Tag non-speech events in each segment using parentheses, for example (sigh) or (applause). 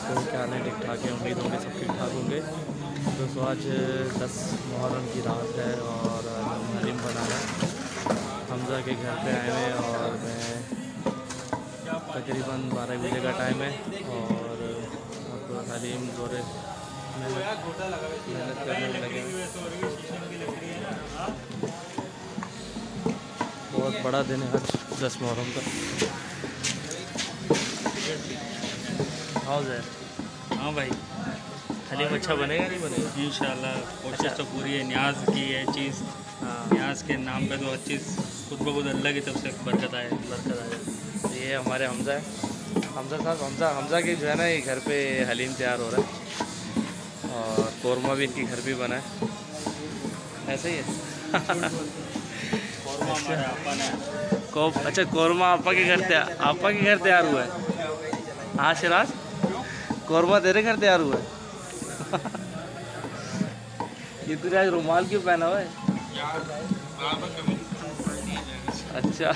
दोस्तों क्या हाल है? ठीक ठाक है? उम्मीद होंगे सब ठीक ठाक होंगे। दोस्तों, आज दस मुहर्रम की रात है और हलीम बना हैं। हमज़ा के घर पे आए हुए और मैं तकरीबन बारह बजे का टाइम है और हलीम दौरे मेहनत करने लगे बहुत बड़ा दिन है आज, दस मुहर्रम का। हाउस है। हाँ भाई। हलीम अच्छा बनेगा नहीं बनेगा? इंशाल्लाह कोशिश अच्छा। तो पूरी है न्याज की है चीज़। हाँ। न्याज के नाम पे तो हर चीज़ खुद ब खुद अल्लाह की तरफ़ से बरकत आए। बरकत आ जाए। ये हमारे हमज़ा है। हमज़ा साहब हमज़ा हमज़ा के जो है ना ये घर पे हलीम तैयार हो रहा है। और कौरमा भी इनके घर पे बना है। ऐसे ही है। (laughs) अच्छा। कौरमा आपा के घर तैयार आपा के घर तैयार हुआ है। हाँ सिराज कौरमा तेरे घर तैयार हुआ है? ये तुझे आज रुमाल क्यों पहना हुआ है? अच्छा।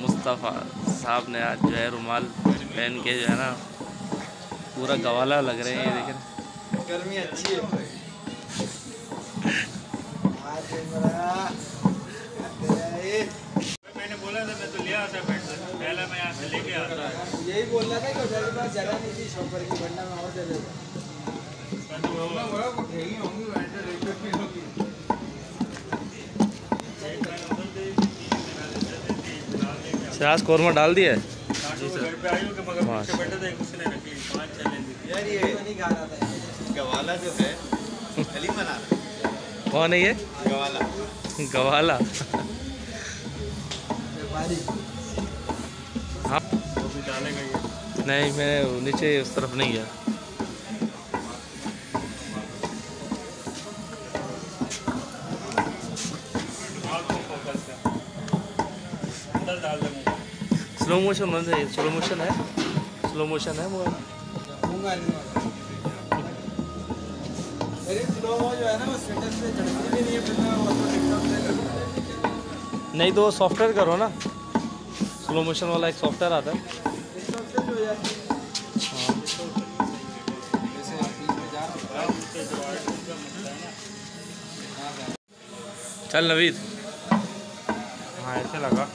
मुस्तफ़ा साहब ने आज जो है रुमाल पहन के जो है ना, पूरा गवाला लग रहे हैं ये देखें। गर्मी अच्छी है आज मेरा तेरा मैंने बोला था मैं तो ले आता बैठ पहले मैं यहाँ से लेके आता यही बोल रहा था कि उधर के पास जगह नहीं थी की वरना मैं और दे डाल दिया है। घर पे आई हूँ कि मगर माश। पीछे बैठे थे उसने रखी पाँच छः लेंदी। यार ये तो नहीं खा रहा था। गवाला जो है है। कौन है ये? गवाला। गवाला। व्यापारी। हाँ। ये नहीं, मैं नीचे उस तरफ़ नहीं गया। स्लो मोशन बंद है स्लो मोशन है। स्लो मोशन है वो। दूँगा नहीं वाला मेरी स्लो जो ना वो स्टेटस पे चढ़ती भी नहीं फिर मैं वो टिकटॉक पे करूँगा नहीं तो सॉफ्टवेयर करो ना। स्लो मोशन वाला एक सॉफ्टवेयर आता है। हूँ। चल नवीद। हाँ ऐसे लगा।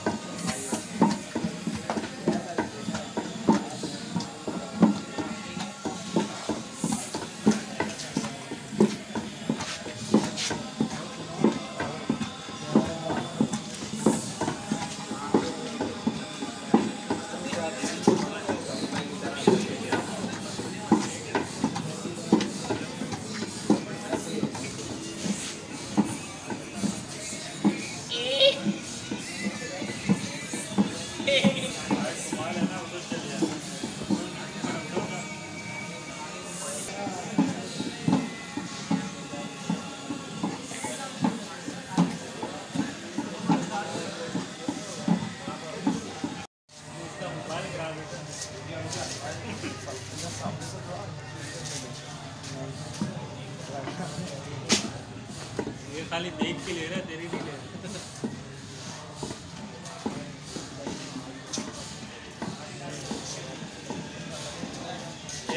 ये खाली देख के ले रहा है, तेरी नहीं ले रहा। (laughs)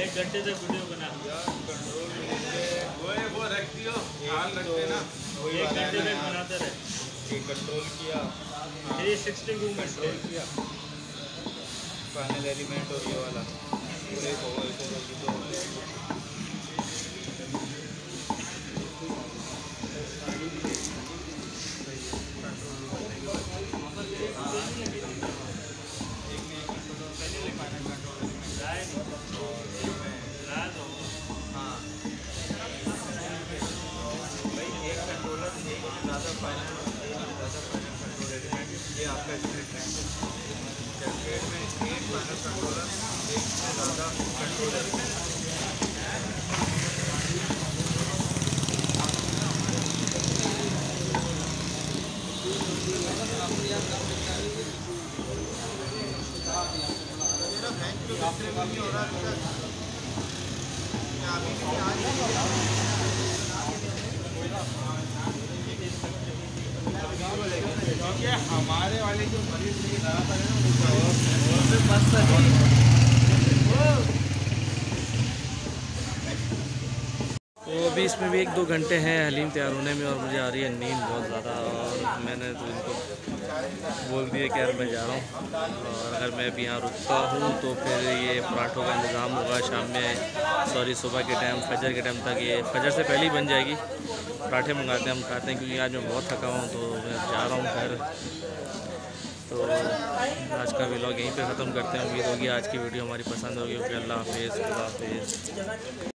एक घंटे से वीडियो हाल रखते ना एक घंटे में बनाते रहे। कंट्रोल किया थ्री सिक्सटी कंट्रोल किया। फाइनल एलिमेंट और ये वाला। पूरे को ऐसे कर दो तो अभी इसमें भी एक दो घंटे हैं, हलीम तैयार होने में और मुझे आ रही है नींद बहुत ज़्यादा और मैंने तो इनको बोल दिया कि यार मैं जा रहा हूँ। और अगर मैं अभी यहाँ रुकता हूँ तो फिर ये पराठों का इंतज़ाम होगा शाम में। सॉरी सुबह के टाइम फजर के टाइम तक ये फजर से पहले ही बन जाएगी। पराठे मंगाते हैं, हम खाते हैं, क्योंकि आज मैं बहुत थका हूँ तो मैं जा रहा हूँ घर। तो आज का व्लॉग यहीं पे ख़त्म करते हैं। उम्मीद होगी आज की वीडियो हमारी पसंद होगी। ओके, अल्लाह हाफिज़, खुदा हाफिज़।